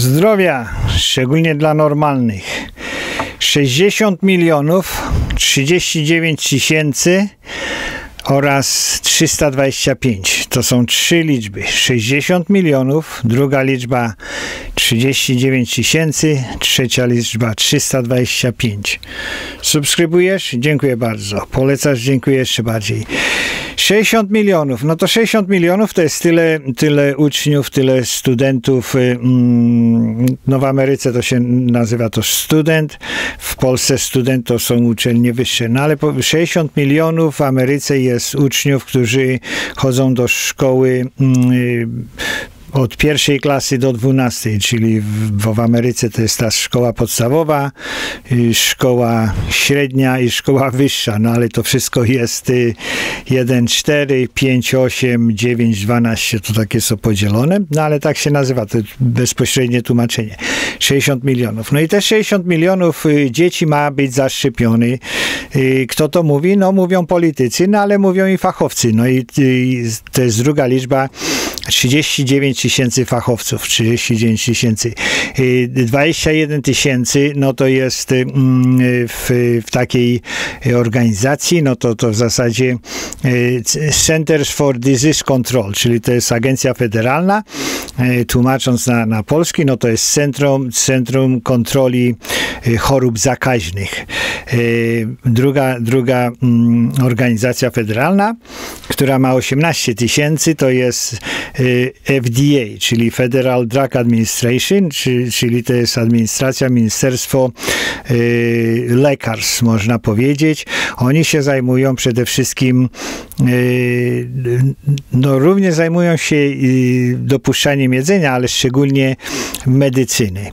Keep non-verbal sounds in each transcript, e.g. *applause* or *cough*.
Zdrowia, szczególnie dla normalnych. 60 milionów 39 tysięcy oraz 325. To są trzy liczby. 60 milionów, druga liczba 39 tysięcy, trzecia liczba 325. Subskrybujesz? Dziękuję bardzo. Polecasz? Dziękuję jeszcze bardziej. 60 milionów. No to 60 milionów to jest tyle, tyle uczniów, tyle studentów. Mm, no w Ameryce to się nazywa to student, w Polsce student to są uczelnie wyższe. No ale 60 milionów w Ameryce jest uczniów, którzy chodzą do szkoły mm, od pierwszej klasy do dwunastej, czyli w, w Ameryce to jest ta szkoła podstawowa, y, szkoła średnia i szkoła wyższa, no ale to wszystko jest 1, 4, 5, 8, 9, 12, to takie są podzielone, no ale tak się nazywa, to bezpośrednie tłumaczenie. 60 milionów. No i te 60 milionów y, dzieci ma być zaszczepiony. Y, kto to mówi? No mówią politycy, no ale mówią i fachowcy. No i to jest druga liczba 39 tysięcy fachowców, 39 tysięcy. 21 y, tysięcy, no to jest mm, w, w takiej organizacji, no to, to w zasadzie y, Centers for Disease Control, czyli to jest agencja federalna, y, tłumacząc na, na polski, no to jest Centrum, Centrum Kontroli Chorób Zakaźnych. Druga, druga mm, organizacja federalna, która ma 18 tysięcy, to jest FDA, czyli Federal Drug Administration, czyli to jest administracja, ministerstwo y, lekarstw, można powiedzieć. Oni się zajmują przede wszystkim, y, no również zajmują się y, dopuszczaniem jedzenia, ale szczególnie medycyny.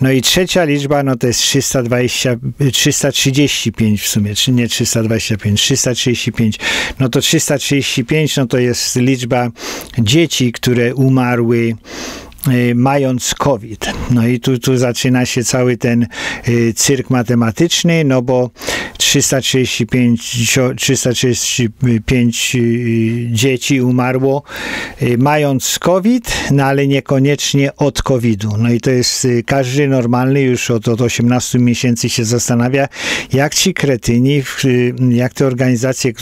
No i trzecia liczba, no to jest 320, 335 w sumie, czy nie 325, 335. No to 335, no to jest liczba dzieci, które umarły mając COVID. No i tu, tu zaczyna się cały ten y, cyrk matematyczny, no bo 335, 335 y, dzieci umarło mając COVID, no ale niekoniecznie od COVID-u. No i to jest każdy normalny już od, od 18 miesięcy się zastanawia, jak ci kretyni, jak te organizacje,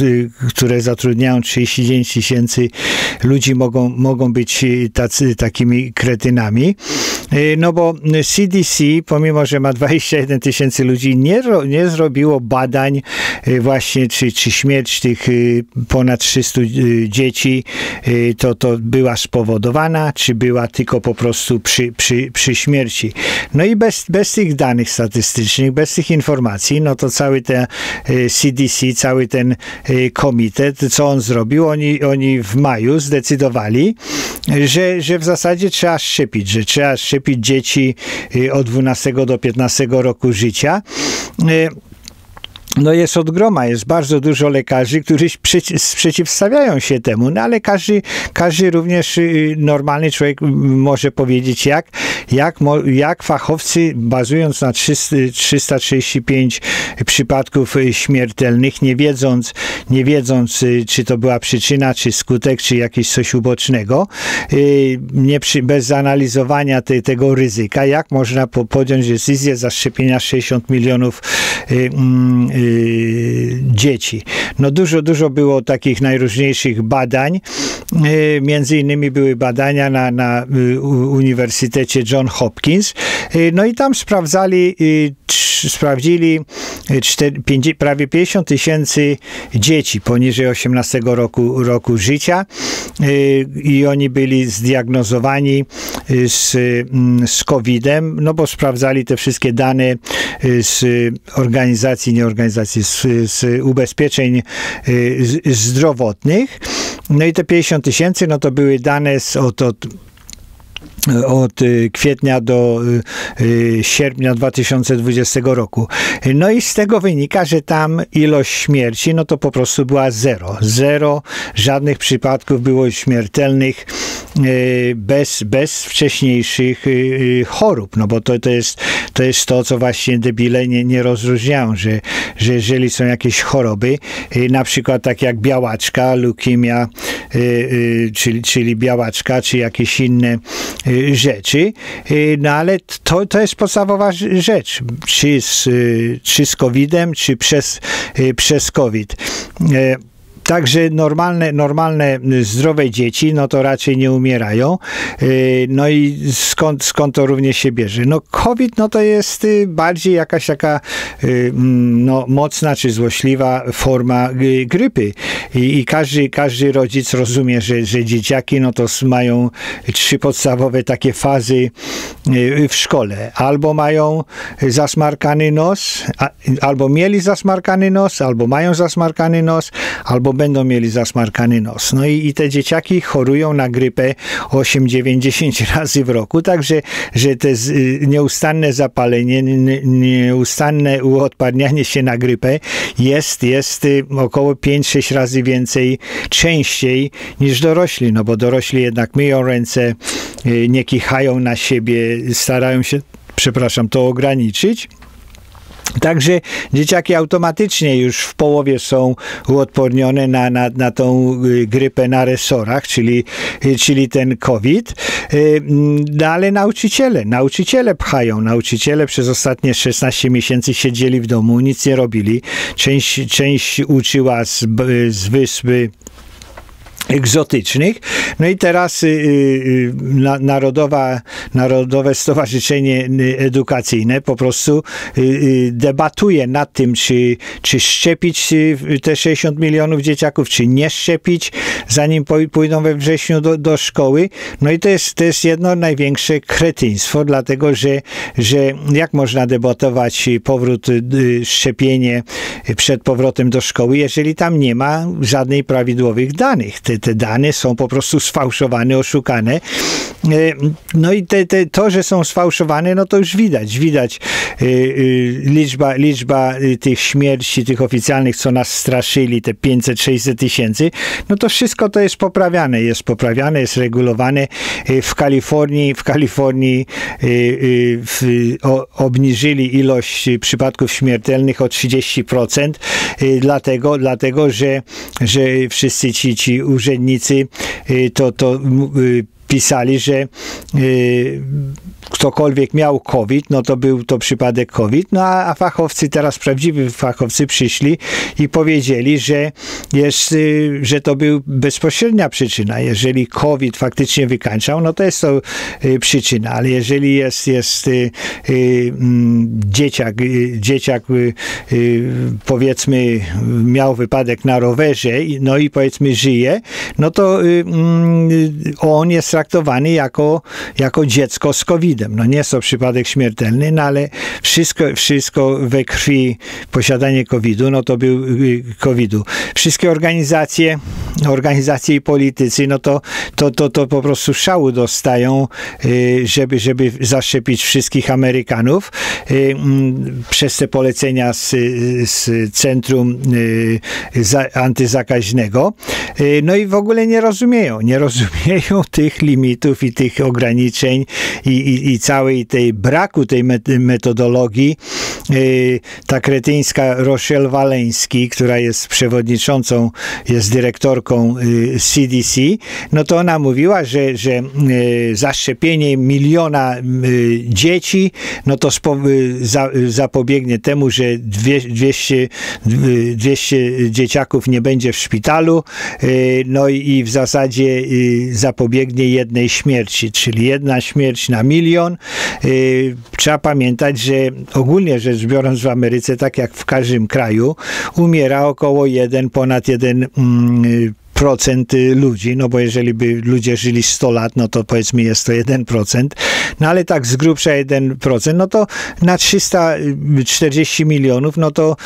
które zatrudniają 39 tysięcy ludzi mogą, mogą być tacy, takimi kretynami, kretynami, no bo CDC, pomimo, że ma 21 tysięcy ludzi, nie, nie zrobiło badań y, właśnie, czy, czy śmierć tych y, ponad 300 dzieci to, to była spowodowana, czy była tylko po prostu przy, przy, przy śmierci. No i bez, bez tych danych statystycznych, bez tych informacji, no to cały ten CDC, cały ten komitet, co on zrobił? Oni, oni w maju zdecydowali, że, że w zasadzie trzeba szczepić, że trzeba szczepić dzieci y, od 12 do 15 roku życia. Y, no jest od groma, jest bardzo dużo lekarzy, którzy sprzeciwstawiają się temu, no ale każdy, każdy również y, normalny człowiek może powiedzieć, jak, jak, jak fachowcy, bazując na 300, 335 przypadków y, śmiertelnych, nie wiedząc, nie wiedząc, y, czy to była przyczyna, czy skutek, czy jakieś coś ubocznego, nie przy, bez zanalizowania te, tego ryzyka, jak można podjąć decyzję zaszczepienia 60 milionów mm, Y, dzieci. No dużo, dużo było takich najróżniejszych badań. Y, między innymi były badania na, na y, Uniwersytecie John Hopkins. No i tam sprawdzali sprawdzili 4, 5, prawie 50 tysięcy dzieci poniżej 18 roku, roku życia i oni byli zdiagnozowani z, mm, z COVID-em, no bo sprawdzali te wszystkie dane z organizacji, nie organizacji, z, z ubezpieczeń y, zdrowotnych. No i te 50 tysięcy, no to były dane z, od, od od y, kwietnia do y, sierpnia 2020 roku. No i z tego wynika, że tam ilość śmierci, no to po prostu była zero. Zero, żadnych przypadków było śmiertelnych bez, bez wcześniejszych chorób, no bo to, to, jest, to jest to, co właśnie debile nie, nie rozróżniają, że, że jeżeli są jakieś choroby, na przykład tak jak białaczka, leukemia, czyli, czyli białaczka, czy jakieś inne rzeczy, no ale to, to jest podstawowa rzecz, czy z, czy z COVID-em, czy przez, przez COVID. Także normalne, normalne, zdrowe dzieci, no to raczej nie umierają. Y, no i skąd, skąd to również się bierze? No COVID, no to jest y, bardziej jakaś taka y, no, mocna czy złośliwa forma grypy. I, i każdy, każdy rodzic rozumie, że, że dzieciaki, no to mają trzy podstawowe takie fazy w szkole. Albo mają zasmarkany nos, albo mieli zasmarkany nos, albo mają zasmarkany nos, albo będą mieli zasmarkany nos. No i, i te dzieciaki chorują na grypę 8, 9, 10 razy w roku, także że te z, y, nieustanne zapalenie, nieustanne uodparnianie się na grypę jest, jest y, około 5-6 razy więcej, częściej niż dorośli, no bo dorośli jednak myją ręce, y, nie kichają na siebie, starają się, przepraszam, to ograniczyć. Także dzieciaki automatycznie już w połowie są uodpornione na, na, na tą y, grypę na resorach, czyli, y, czyli ten COVID. Y, no ale nauczyciele, nauczyciele pchają. Nauczyciele przez ostatnie 16 miesięcy siedzieli w domu, nic nie robili. Część, część uczyła z, z wyspy egzotycznych. No i teraz y, y, Narodowa, Narodowe Stowarzyszenie Edukacyjne po prostu y, debatuje nad tym, czy, czy szczepić te 60 milionów dzieciaków, czy nie szczepić, zanim pójdą we wrześniu do, do szkoły. No i to jest, to jest jedno największe kretyństwo, dlatego że, że jak można debatować powrót, szczepienie przed powrotem do szkoły, jeżeli tam nie ma żadnych prawidłowych danych te, te dane są po prostu sfałszowane, oszukane. E, no i te, te, to, że są sfałszowane, no to już widać. Widać e, e, liczba, liczba tych śmierci, tych oficjalnych, co nas straszyli, te 500-600 tysięcy, no to wszystko to jest poprawiane. Jest poprawiane, jest regulowane. W Kalifornii, w Kalifornii w, o, obniżyli ilość przypadków śmiertelnych o 30%, dlatego, dlatego że, że wszyscy ci, ci urzędnicy y, to, to y, pisali, że y, ktokolwiek miał COVID, no to był to przypadek COVID, no a, a fachowcy, teraz prawdziwi fachowcy przyszli i powiedzieli, że jest, y, że to był bezpośrednia przyczyna. Jeżeli COVID faktycznie wykańczał, no to jest to y, przyczyna, ale jeżeli jest, jest mm, dzieciak, dzieciak powiedzmy miał wypadek na rowerze, no i powiedzmy żyje, no to mm, on jest traktowany jako, jako dziecko z COVID-em. No nie jest to przypadek śmiertelny, no ale wszystko, wszystko we krwi posiadanie COVID-u, no to był y, COVID-u. Wszystkie organizacje, organizacje i politycy, no to, to, to, to po prostu szału dostają, y, żeby, żeby zaszczepić wszystkich Amerykanów y, mm, przez te polecenia z, z centrum antyzakaźnego. No i w ogóle nie rozumieją, nie rozumieją tych limitów i tych ograniczeń i, i, i całej tej braku tej metodologii, ta kretyńska Rochelle Waleński, która jest przewodniczącą, jest dyrektorką CDC, y, no to ona mówiła, że, że y, zaszczepienie miliona dzieci, no to zapobiegnie temu, że 200, 200 dzieciaków nie będzie w szpitalu, no i w zasadzie zapobiegnie jednej śmierci, czyli jedna śmierć na milion. Y, trzeba pamiętać, że ogólnie rzecz biorąc w Ameryce, tak jak w każdym kraju, umiera około 1, ponad 1 procent ludzi, no bo jeżeli by ludzie żyli 100 lat, no to powiedzmy jest to 1%, no ale tak z grubsza 1%, no to na 340 milionów, no to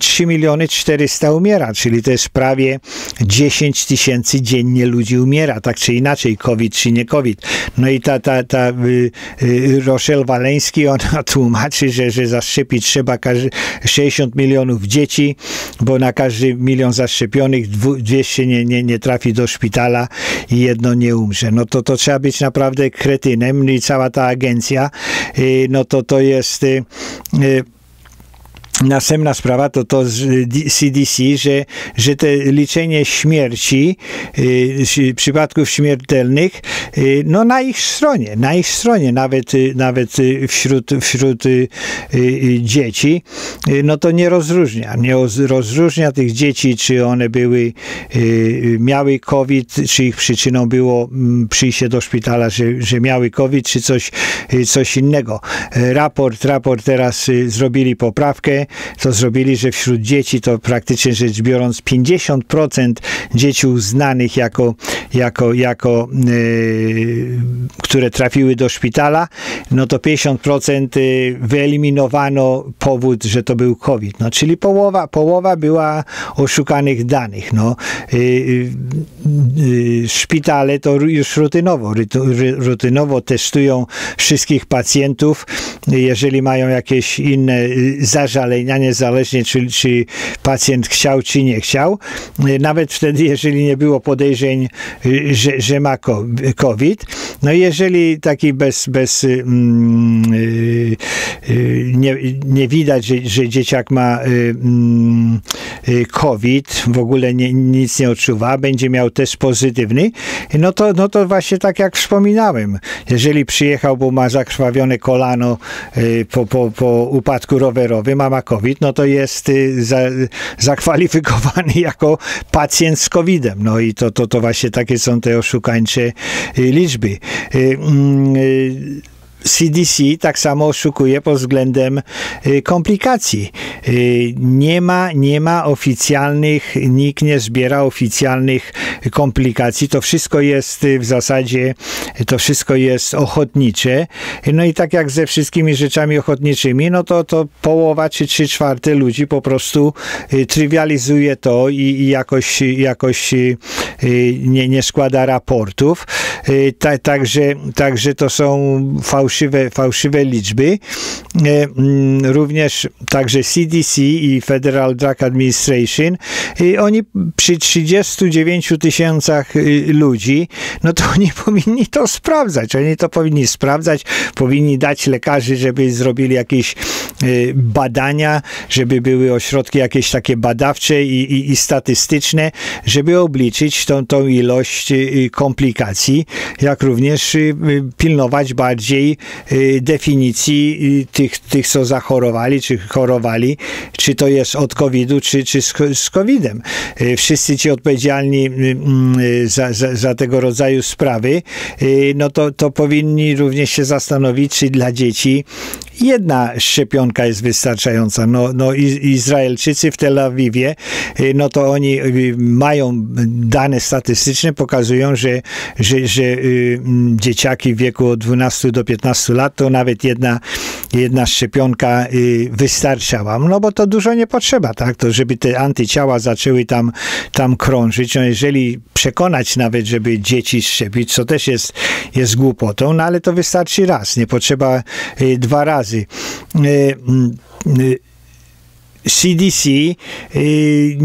3 miliony 400 umiera, czyli to jest prawie 10 tysięcy dziennie ludzi umiera, tak czy inaczej, COVID czy nie COVID. No i ta, ta, ta y, y, Rochelle Waleński, ona *laughs* tłumaczy, że, że zaszczepić trzeba 60 milionów dzieci, bo na każdy milion zaszczepionych 200 nie, nie, nie trafi do szpitala i jedno nie umrze. No to, to trzeba być naprawdę kretynem i cała ta agencja, y, no to to jest Następna sprawa to to z CDC, że, że te liczenie śmierci, y, przypadków śmiertelnych, y, no na ich stronie, na ich stronie, nawet, y, nawet wśród, wśród dzieci, no to nie rozróżnia. Nie rozróżnia tych dzieci, czy one były, miały COVID, czy ich przyczyną było mm, przyjście do szpitala, że, że miały COVID, czy coś, coś innego. Raport, raport teraz zrobili poprawkę, co zrobili, że wśród dzieci to praktycznie rzecz biorąc 50% dzieci uznanych jako, jako, jako yy, które trafiły do szpitala, no to 50% y, wyeliminowano powód, że to był COVID. No, czyli połowa, połowa była oszukanych danych. No. Yy, szpitale to już rutynowo, rutynowo testują wszystkich pacjentów, jeżeli mają jakieś inne y, niezależnie czy, czy pacjent chciał, czy nie chciał. Nawet wtedy, jeżeli nie było podejrzeń, że, że ma COVID. No i jeżeli taki bez, bez mm, y, y, nie, nie widać, że, że dzieciak ma y, mm, COVID, w ogóle nie, nic nie odczuwa, będzie miał test pozytywny, no to, no to właśnie tak jak wspominałem, jeżeli przyjechał, bo ma zakrwawione kolano po, po, po upadku rowerowym, a ma COVID, no to jest y, za, zakwalifikowany *laughs* jako pacjent z COVID-em. No i to, to, to właśnie takie są te oszukańcze y, liczby. CDC tak samo oszukuje pod względem y, komplikacji. Y, nie ma, nie ma oficjalnych, nikt nie zbiera oficjalnych komplikacji. To wszystko jest y, w zasadzie, to wszystko jest ochotnicze. No i tak jak ze wszystkimi rzeczami ochotniczymi, no to, to połowa czy trzy czwarte ludzi po prostu trywializuje to i, i jakoś, jakoś nie, nie składa raportów. Także, także to są fałszywe fałszywe, fałszywe liczby. E, mm, również także CDC i Federal Drug Administration, oni przy 39 tysiącach y, ludzi, no to *laughs* oni powinni to sprawdzać. Oni to powinni sprawdzać, powinni dać lekarzy, żeby zrobili jakieś badania, żeby były ośrodki jakieś takie badawcze i, i, i statystyczne, żeby obliczyć tą, tą ilość komplikacji, jak również pilnować bardziej Y, definicji y, tych, tych, co zachorowali, czy chorowali, czy to jest od COVID-u, czy, czy z, z COVID-em. Y, wszyscy ci odpowiedzialni mm, za, za, za, tego rodzaju sprawy, no to, to powinni również się zastanowić, czy dla dzieci jedna szczepionka jest wystarczająca. No, no Izraelczycy w Tel Awiwie, no to oni mają dane statystyczne, pokazują, że, że, że dzieciaki w wieku od 12 do 15 15 lat, to nawet jedna, jedna szczepionka y, wystarczała. No bo to dużo nie potrzeba, tak? To żeby te antyciała zaczęły tam, tam krążyć. No jeżeli przekonać nawet, żeby dzieci szczepić, co też jest, jest głupotą, no ale to wystarczy raz, nie potrzeba y, dwa razy. CDC y,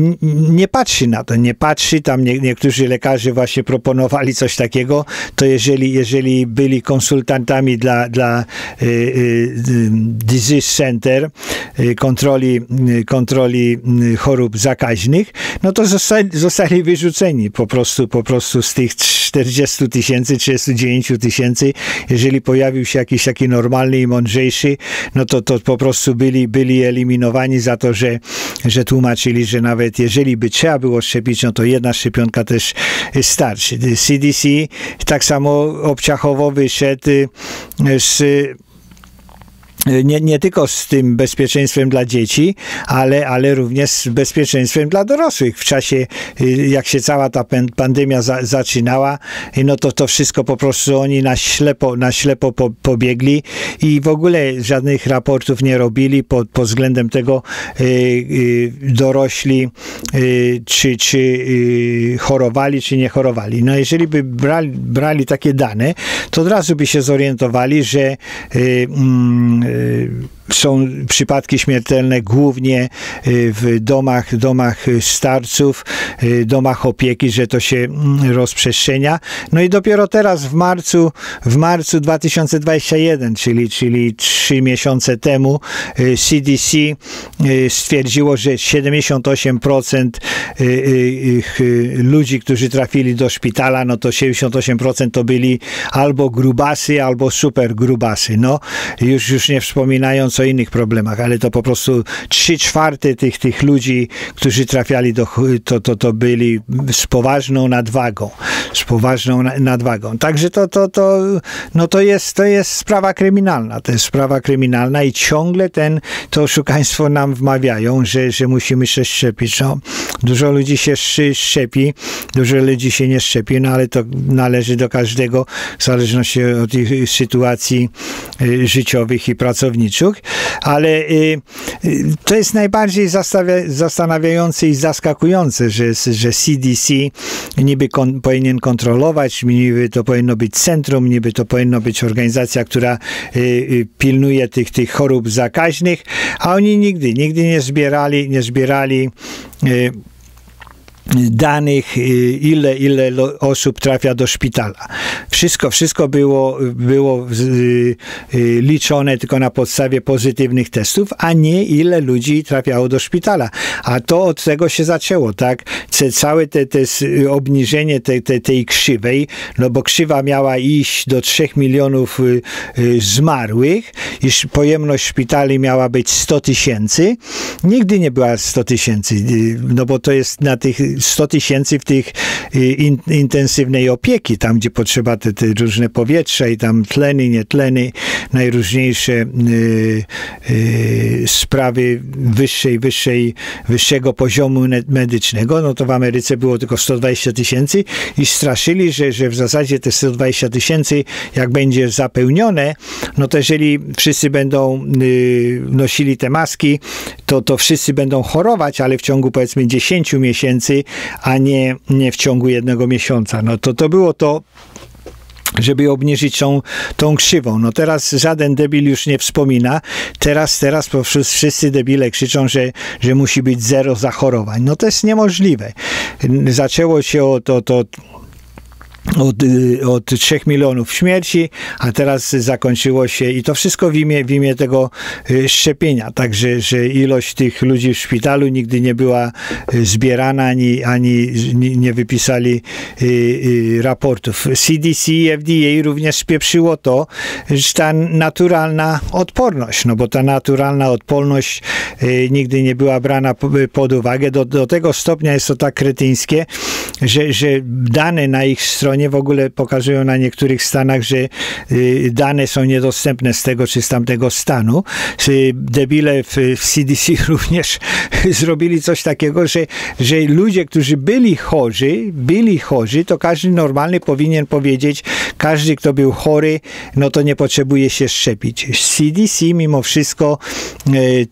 nie patrzy na to, nie patrzy, tam nie, niektórzy lekarze właśnie proponowali coś takiego, to jeżeli, jeżeli byli konsultantami dla, dla y, y, Disease Center, kontroli, kontroli chorób zakaźnych, no to zostali, zostali wyrzuceni po prostu, po prostu z tych 40 tysięcy, 39 tysięcy, jeżeli pojawił się jakiś taki normalny i mądrzejszy, no to, to po prostu byli, byli eliminowani za to, że, że tłumaczyli, że nawet jeżeli by trzeba było szczepić, no to jedna szczepionka też starczy. CDC tak samo obciachowo wyszedł z nie, nie tylko z tym bezpieczeństwem dla dzieci, ale, ale również z bezpieczeństwem dla dorosłych. W czasie, y, jak się cała ta pandemia za, zaczynała, y, no to to wszystko po prostu oni na ślepo, na ślepo po, pobiegli i w ogóle żadnych raportów nie robili pod, pod względem tego y, y, dorośli, y, czy, czy y, chorowali, czy nie chorowali. No jeżeli by brali, brali takie dane, to od razu by się zorientowali, że Um. Są przypadki śmiertelne głównie y, w domach, domach starców, y, domach opieki, że to się mm, rozprzestrzenia. No i dopiero teraz w marcu, w marcu 2021, czyli, czyli trzy miesiące temu CDC y, stwierdziło, że 78% ludzi, którzy trafili do szpitala, no to 78% to byli albo grubasy, albo super grubasy. No, już, już nie wspominając innych problemach, ale to po prostu trzy czwarte tych, tych ludzi, którzy trafiali do, to, to, to byli z poważną nadwagą, z poważną nadwagą. Także to, to, to, no to, jest, to jest sprawa kryminalna, to jest sprawa kryminalna i ciągle ten, to oszukaństwo nam wmawiają, że, że musimy się szczepić. No, dużo ludzi się szczepi, dużo ludzi się nie szczepi, no ale to należy do każdego, w zależności od ich sytuacji y, życiowych i pracowniczych, ale y, y, to jest najbardziej zastanawiające i zaskakujące, że, że CDC niby kon, powinien kontrolować, niby to powinno być centrum, niby to powinno być organizacja, która pilnuje tych, tych chorób zakaźnych, a oni nigdy, nigdy nie zbierali, nie zbierali danych, y, ile, ile osób trafia do szpitala. Wszystko, wszystko było, było y, y, liczone tylko na podstawie pozytywnych testów, a nie ile ludzi trafiało do szpitala. A to od tego się zaczęło, tak? Całe te, te obniżenie tej, tej, tej krzywej, no bo krzywa miała iść do 3 milionów zmarłych, iż pojemność szpitali miała być 100 tysięcy. Nigdy nie była 100 tysięcy, no bo to jest na tych 100 tysięcy w tych y, in, intensywnej opieki, tam gdzie potrzeba te, te, różne powietrza i tam tleny, nietleny, najróżniejsze y, y, sprawy wyższej, wyższej, wyższego poziomu medycznego, no to w Ameryce było tylko 120 tysięcy i straszyli, że, że w zasadzie te 120 tysięcy, jak będzie zapełnione, no to jeżeli wszyscy będą y, nosili te maski, to, to wszyscy będą chorować, ale w ciągu powiedzmy 10 miesięcy a nie, nie w ciągu jednego miesiąca. No to to było to żeby obniżyć tą, tą krzywą. No teraz żaden debil już nie wspomina. Teraz, teraz po prostu wszyscy debile krzyczą, że, że musi być zero zachorowań. No to jest niemożliwe. Zaczęło się od, od, od od, y, od 3 milionów śmierci, a teraz zakończyło się i to wszystko w imię, w imię tego y, szczepienia. Także, że ilość tych ludzi w szpitalu nigdy nie była y, zbierana, ani, ani nie wypisali raportów. CDC i FDA również spieprzyło to, że ta naturalna odporność, no bo ta naturalna odporność nigdy nie była brana pod uwagę. Do, do tego stopnia jest to tak kretyńskie, że, że dane na ich stronie stronie w ogóle pokazują na niektórych stanach, że y, dane są niedostępne z tego czy z tamtego stanu. Debile w, CDC *laughs* również zrobili coś takiego, że, że ludzie, którzy byli chorzy, byli chorzy, to każdy normalny powinien powiedzieć, każdy, kto był chory, no to nie potrzebuje się szczepić. CDC mimo wszystko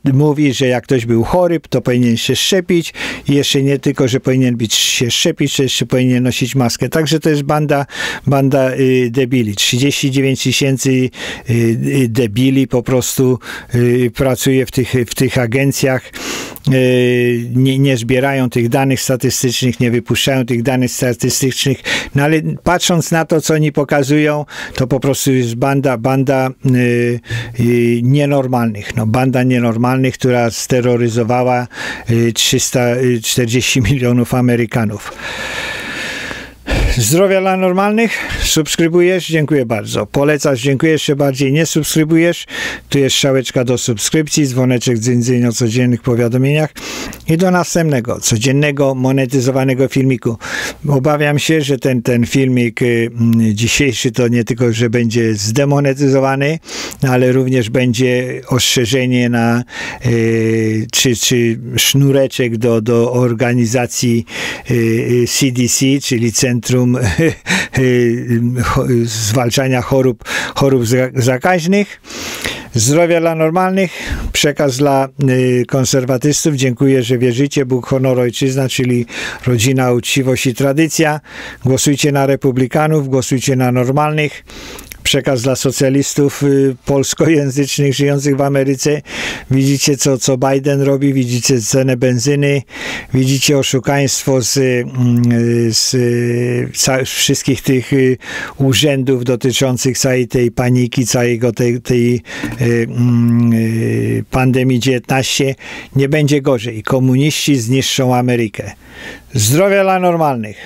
e, mówi, że jak ktoś był chory, to powinien się szczepić i jeszcze nie tylko, że powinien być się szczepić, to jeszcze powinien nosić maskę. Także to jest banda, banda y, debili. 39 tysięcy y, y, debili po prostu pracuje w tych, w tych agencjach. Nie, nie zbierają tych danych statystycznych, nie wypuszczają tych danych statystycznych, no ale patrząc na to, co oni pokazują, to po prostu jest banda, banda nienormalnych. No, banda nienormalnych, która steroryzowała 340 milionów Amerykanów. Zdrowia dla normalnych? Subskrybujesz? Dziękuję bardzo. Polecasz? Dziękuję jeszcze bardziej. Nie subskrybujesz? Tu jest szałeczka do subskrypcji, dzwoneczek dzyndzyn o codziennych powiadomieniach i do następnego, codziennego, monetyzowanego filmiku. Obawiam się, że ten, ten filmik y, dzisiejszy to nie tylko, że będzie zdemonetyzowany, ale również będzie ostrzeżenie na y, czy, czy sznureczek do, do organizacji y, CDC, czyli Centrum *laughs* Zwalczania Chorób, chorób Zakaźnych. Zdrowia dla normalnych, przekaz dla y, konserwatystów. Dziękuję, że wierzycie. Bóg, honor, ojczyzna, czyli rodzina, uczciwość i tradycja. Głosujcie na republikanów, głosujcie na normalnych przekaz dla socjalistów y, polskojęzycznych żyjących w Ameryce. Widzicie, co, co Biden robi, widzicie cenę benzyny, widzicie oszukaństwo z, mm, z, z wszystkich tych y, urzędów dotyczących całej tej paniki, całego tej, tej y, mm, pandemii 19. Nie będzie gorzej. Komuniści zniszczą Amerykę. Zdrowia dla normalnych.